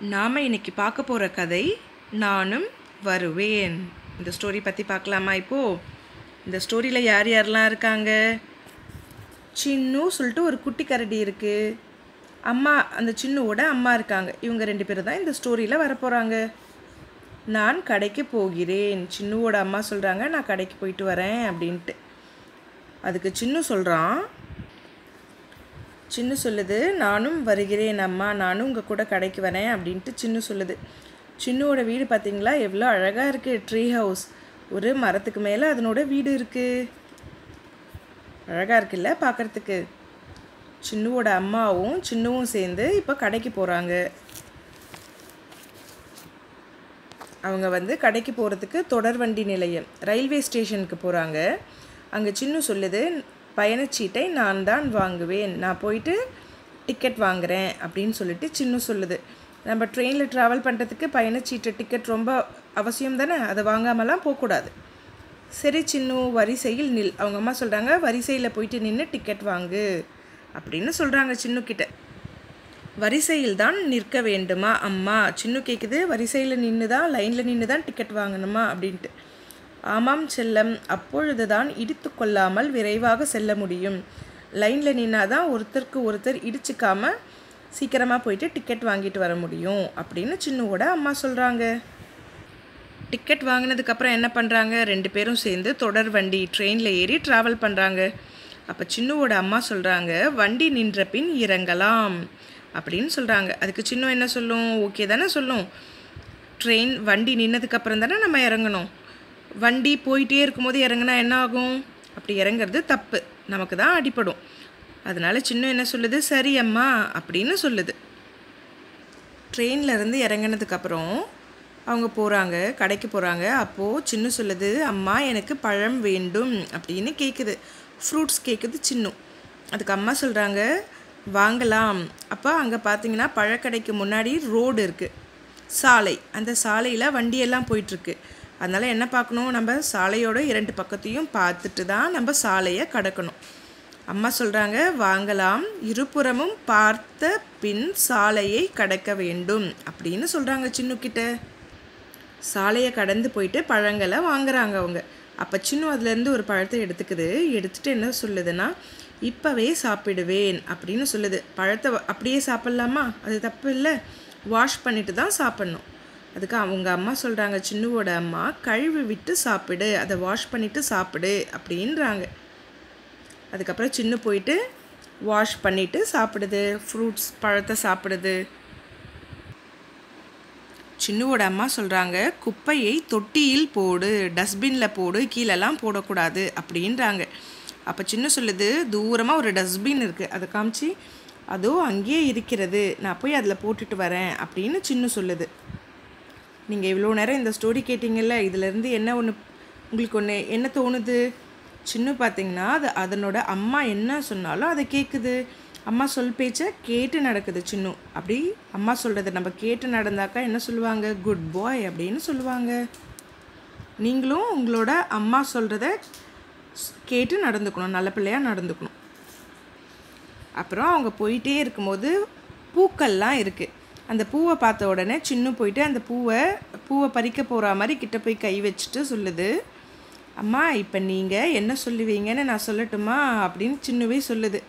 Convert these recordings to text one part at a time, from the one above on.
நாம் இன்றைக்கி பார்க்க போகிற கதை நானும் வருவேன். இந்த ஸ்டோரி பற்றி பார்க்கலாமா இப்போது இந்த ஸ்டோரியில் யார் யாரெல்லாம் இருக்காங்க? சின்னு சொல்லிட்டு ஒரு குட்டி கரடி இருக்குது அம்மா அந்த சின்னுவோட அம்மா இருக்காங்க. இவங்க ரெண்டு பேரும் தான் இந்த ஸ்டோரியில் வரப்போகிறாங்க நான் கடைக்கு போகிறேன். சின்னுவோட அம்மா சொல்கிறாங்க நான் கடைக்கு போயிட்டு வரேன் அப்படின்ட்டு. அதுக்கு சின்னு சொல்கிறான் சின்ன சொல்லுது நானும் வருகிறேன் அம்மா நானும் உங்கள் கூட கடைக்கு வரேன் அப்படின்ட்டு சின்ன சொல்லுது. சின்னுவோட வீடு பார்த்தீங்களா எவ்வளோ அழகாக இருக்குது ட்ரீ ஹவுஸ் ஒரு மரத்துக்கு மேலே அதனோட வீடு இருக்குது அழகாக இருக்குல்ல பார்க்குறதுக்கு சின்னுவோட அம்மாவும் சின்னுவும் சேர்ந்து இப்போ கடைக்கு போகிறாங்க அவங்க வந்து கடைக்கு போகிறதுக்கு தொடர்வண்டி நிலையம் ரயில்வே ஸ்டேஷனுக்கு போகிறாங்க அங்கே சின்னு சொல்லுது பயணச்சீட்டை நான் தான் வாங்குவேன். நான் போயிட்டு டிக்கெட் வாங்குகிறேன் அப்படின்னு சொல்லிட்டு சின்னு சொல்லுது. நம்ம ட்ரெயினில் ட்ராவல் பண்ணுறதுக்கு பயணச்சீட்டு டிக்கெட் ரொம்ப அவசியம் தானே? அதை வாங்காமலாம் போகக்கூடாது. சரி சின்ன வரிசையில் நில். அவங்க அம்மா சொல்கிறாங்க வரிசையில் போயிட்டு நின்று டிக்கெட் வாங்கு. அப்படின்னு சொல்கிறாங்க சின்னுக்கிட்ட வரிசையில் தான் நிற்க வேண்டுமா அம்மா? சின்னு கேட்குது வரிசையில் நின்று தான் லைனில் நின்று தான் டிக்கெட் வாங்கணுமா? அப்படின்ட்டு. ஆமாம் செல்லம் அப்பொழுதுதான் இடித்து கொள்ளாமல் விரைவாக செல்ல முடியும். லைனில் நின்னா தான் ஒருத்தருக்கு ஒருத்தர் இடிச்சிக்காம சீக்கிரமாக போயிட்டு டிக்கெட் வாங்கிட்டு வர முடியும் அப்படின்னு சின்னுவோட அம்மா சொல்கிறாங்க டிக்கெட் வாங்கினதுக்கப்புறம் என்ன பண்ணுறாங்க ரெண்டு பேரும் சேர்ந்து தொடர் வண்டி ட்ரெயினில் ஏறி ட்ராவல் பண்ணுறாங்க அப்போ சின்னுவோட அம்மா சொல்கிறாங்க வண்டி நின்ற பின் இறங்கலாம் அப்படின்னு சொல்கிறாங்க அதுக்கு சின்ன என்ன சொல்லும்? ஓகே தானே சொல்லும். ட்ரெயின் வண்டி நின்னதுக்கப்புறம் தானே நம்ம இறங்கணும். வண்டி போயிட்டே இருக்கும்போது இறங்குனா என்ன ஆகும் அப்படி இறங்குறது தப்பு. நமக்கு தான் அடிப்படும் அதனால சின்ன என்ன சொல்லுது? சரி அம்மா அப்படின்னு சொல்லுது. ட்ரெயினில் இருந்து இறங்கினதுக்கப்புறம் அவங்க போகிறாங்க கடைக்கு போகிறாங்க அப்போது சின்ன சொல்லுது அம்மா எனக்கு பழம் வேண்டும் அப்படின்னு கேட்குது ஃப்ரூட்ஸ் கேட்குது சின்னும் அதுக்கு அம்மா சொல்கிறாங்க வாங்கலாம். அப்போ அங்கே பார்த்தீங்கன்னா பழக்கடைக்கு முன்னாடி ரோடு இருக்குது சாலை. அந்த சாலையில் வண்டியெல்லாம் போயிட்டுருக்கு அதனால் என்ன பார்க்கணும்? நம்ம சாலையோட இரண்டு பக்கத்தையும் பார்த்துட்டு தான் நம்ம சாலையை கடக்கணும். அம்மா சொல்கிறாங்க வாங்கலாம் இருபுறமும் பார்த்த பின் சாலையை கடக்க வேண்டும் அப்படின்னு சொல்கிறாங்க சின்னுக்கிட்ட சாலையை கடந்து போயிட்டு பழங்களை வாங்குறாங்க அவங்க. அப்போ சின்ன அதுலேருந்து ஒரு பழத்தை எடுத்துக்குது. எடுத்துகிட்டு என்ன சொல்லுதுன்னா இப்போவே சாப்பிடுவேன் அப்படின்னு சொல்லுது. பழத்தை அப்படியே சாப்பிட்லாமா? அது தப்பு இல்லை. வாஷ் பண்ணிட்டு தான் சாப்பிட்ணும். அதுக்கு அவங்க அம்மா சொல்கிறாங்க சின்னுவோட அம்மா கழுவி விட்டு சாப்பிடு அதை வாஷ் பண்ணிவிட்டு சாப்பிடு அப்படின்றாங்க. அதுக்கப்புறம் சின்ன போயிட்டு வாஷ் பண்ணிவிட்டு சாப்பிடுது ஃப்ரூட்ஸ் பழத்தை சாப்பிடுது. சின்னுவோட அம்மா சொல்கிறாங்க குப்பையை தொட்டியில் போடு டஸ்ட்பினில் போடு கீழெல்லாம் போடக்கூடாது அப்படின்றாங்க. அப்போ சின்ன சொல்லுது தூரமாக ஒரு டஸ்ட்பின் இருக்குது அதை காமிச்சு அதோ அங்கேயே இருக்கிறது நான் போய் அதில் போட்டுட்டு வரேன் அப்படின்னு சின்ன சொல்லுது. நீங்கள் இவ்வளோ நேரம் இந்த ஸ்டோரி கேட்டிங்கல்ல இதுலேருந்து என்ன ஒன்று உங்களுக்கு ஒன்று என்ன தோணுது? சின்ன பார்த்தீங்கன்னா அது அதனோட அம்மா என்ன சொன்னாலும் அதை கேட்குது அம்மா சொல் பேச்சை கேட்டு நடக்குது சின்ன. அப்படி அம்மா சொல்கிறத நம்ம கேட்டு நடந்தாக்கா என்ன சொல்லுவாங்க? குட் பாய் அப்படின்னு சொல்லுவாங்க. நீங்களும் உங்களோட அம்மா சொல்கிறத கேட்டு நடந்துக்கணும் நல்ல பிள்ளையாக நடந்துக்கணும். அப்புறம் அவங்க போயிட்டே இருக்கும்போது பூக்கள்லாம் இருக்குது அந்த பூவை பார்த்த உடனே சின்ன போயிட்டு அந்த பூவை பூவை பறிக்க போகிற மாதிரி கிட்ட போய் கை வச்சுட்டு சொல்லுது. அம்மா இப்போ நீங்கள் என்ன சொல்லுவீங்கன்னு நான் சொல்லட்டுமா? அப்படின்னு சின்னவே சொல்லுது.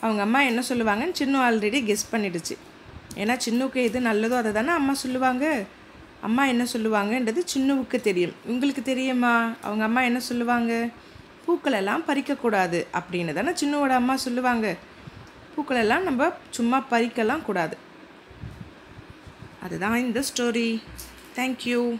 அவங்க அம்மா என்ன சொல்லுவாங்கன்னு சின்ன ஆல்ரெடி கெஸ் பண்ணிடுச்சு. ஏன்னா சின்னுக்கு எது நல்லதோ அதை தானே அம்மா சொல்லுவாங்க. அம்மா என்ன சொல்லுவாங்கன்றது சின்னுவுக்கு தெரியும். உங்களுக்கு தெரியுமா? அவங்க அம்மா என்ன சொல்லுவாங்க? பூக்களெல்லாம் பறிக்கக்கூடாது அப்படின்னு தானே சின்னுவோட அம்மா சொல்லுவாங்க. பூக்களெல்லாம் நம்ம சும்மா பறிக்கலாம் கூடாது. அதுதான் இந்த ஸ்டோரி தேங்க்யூ